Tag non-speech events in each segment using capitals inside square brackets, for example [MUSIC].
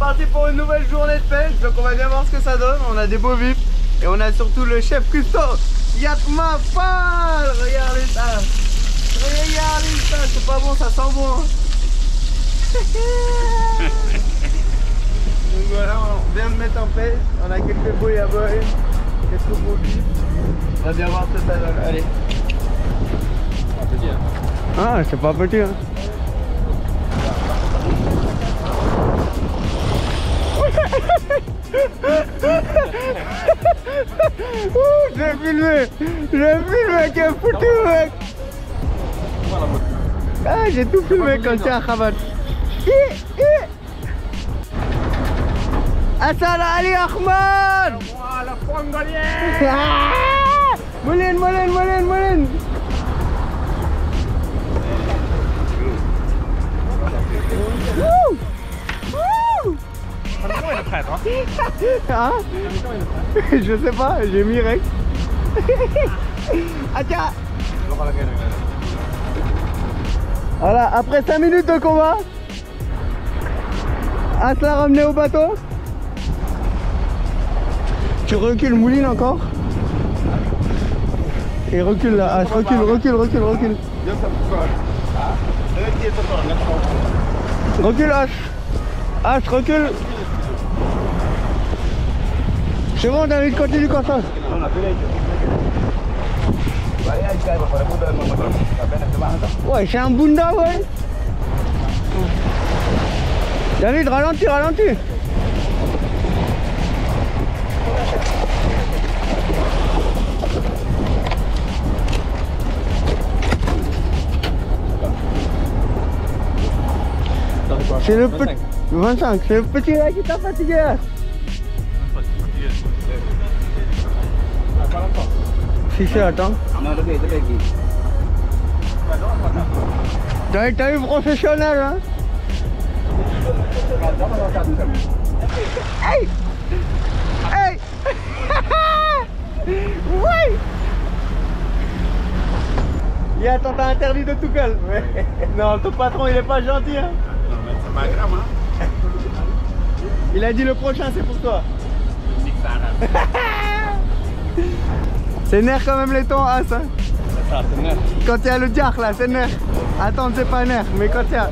c'est parti pour une nouvelle journée de pêche. Donc on va bien voir ce que ça donne. On a des beaux vips. Et on a surtout le chef Custo. Yatma Fall Regardez ça Regardez ça C'est pas bon, ça sent bon hein. Donc voilà, on vient de mettre en pêche. On a quelques boys à boy. Quelques beaux vips. On va bien voir ce que ça donne. Allez. Ah, c'est pas petit hein. J'ai filmé. J'ai filmé, quel foutu mec. Ah, j'ai tout filmé comme ça à Khabat. Assala Ali Ahmad. Pongolien Ah Moulin, moulin, moulin, moulin Hein Hein [LAUGHS] Je sais pas, j'ai mis Rex. [LAUGHS] Atia Voilà, après 5 minutes de combat, As l'a ramené au bateau. Tu recules, mouline encore? Et recule là, As, recule, recule, recule, recule. Recule H. H, recule. C'est bon David, continue comme ça. Ouais, c'est un bunda, ouais. David, ralentis, ralentis. C'est le petit... 25, c'est le petit là qui t'a fatigué c'est attends. T'as eu professionnel hein? Hey! Hey! [LAUGHS] Oui! Et attends, t'as interdit de tout calme. [LAUGHS] Non, ton patron il est pas gentil hein. Non, mais c'est pas grave, hein. Il a dit le prochain c'est pour toi. [LAUGHS] C'est nerf quand même les tons as hein C'est ça, c'est neuf. Quand il y a le diarch là, c'est nerf. Attends, c'est pas nerf, mais quand il y a...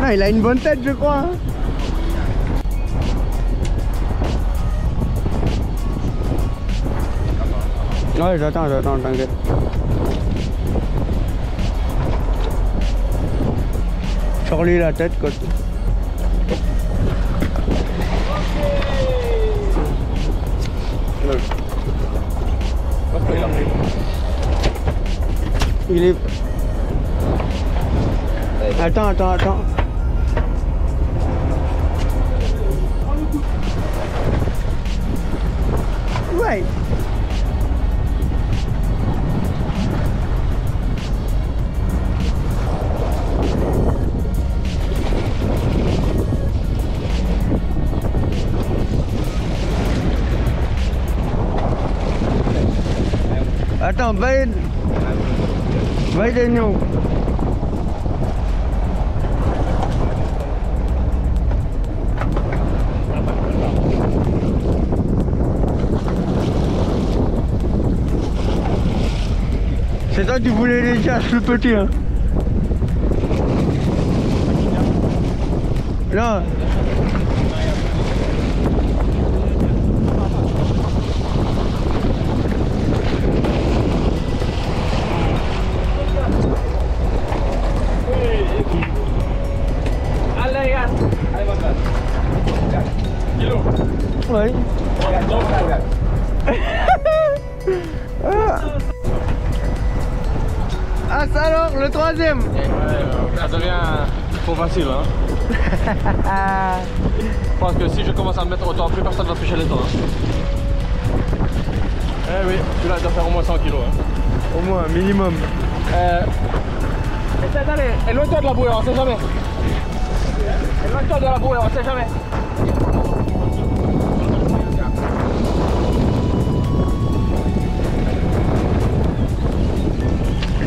Non, il a une bonne tête je crois. hein. Ouais, j'attends, j'attends, t'inquiète. Sur lui la tête, quoi. Il est... Attends, attends, attends. Ouais. Attends, Biden. Biden ñëw. C'est toi qui voulais les chasses le petit hein Non Ah ça alors, le troisième Ouais, ça devient trop facile, hein. [LAUGHS] Je pense que si je commence à me mettre autant, plus personne va pêcher les temps. Hein. Eh oui, celui-là doit faire au moins 100 kilos. Hein. Au moins, minimum. Euh... Essaye d'aller, éloigne-toi de la bouée, on sait jamais. Éloigne-toi de la bouée, on sait jamais.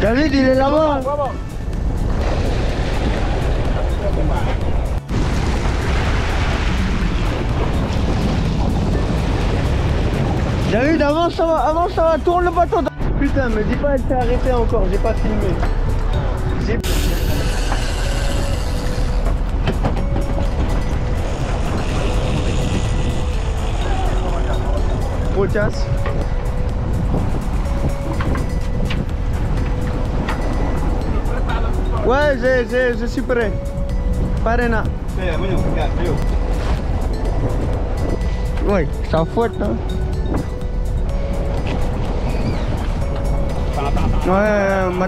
David, il est là-bas. David, avance, ça va, avance, ça va, tourne le bateau. Putain, me dis pas, elle s'est arrêtée encore, j'ai pas filmé. Podcast. Ouais, je, je, je suis prêt. Parena. Ouais, ça fouette, hein. Ouais, ma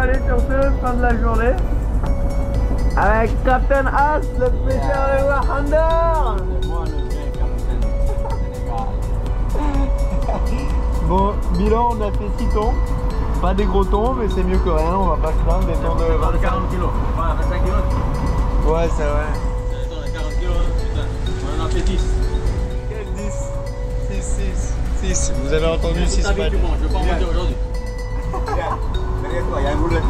allez sur ce, fin de la journée Avec Captain As, le pêcheur de Wahander Bon, bilan, on a fait 6 tons. Pas des gros tons, mais c'est mieux que rien, on va pas se plaindre des tons de 25. 40 kilos, voilà, 25 kilos. Ouais, c'est vrai. Attends, 40 kilos, putain, on en a fait 10. Quel 10 6, 6, 6. Vous avez entendu 6 Ta vie, tu manges, je vais pas en manger aujourd'hui. Derrière toi, il y a une roulette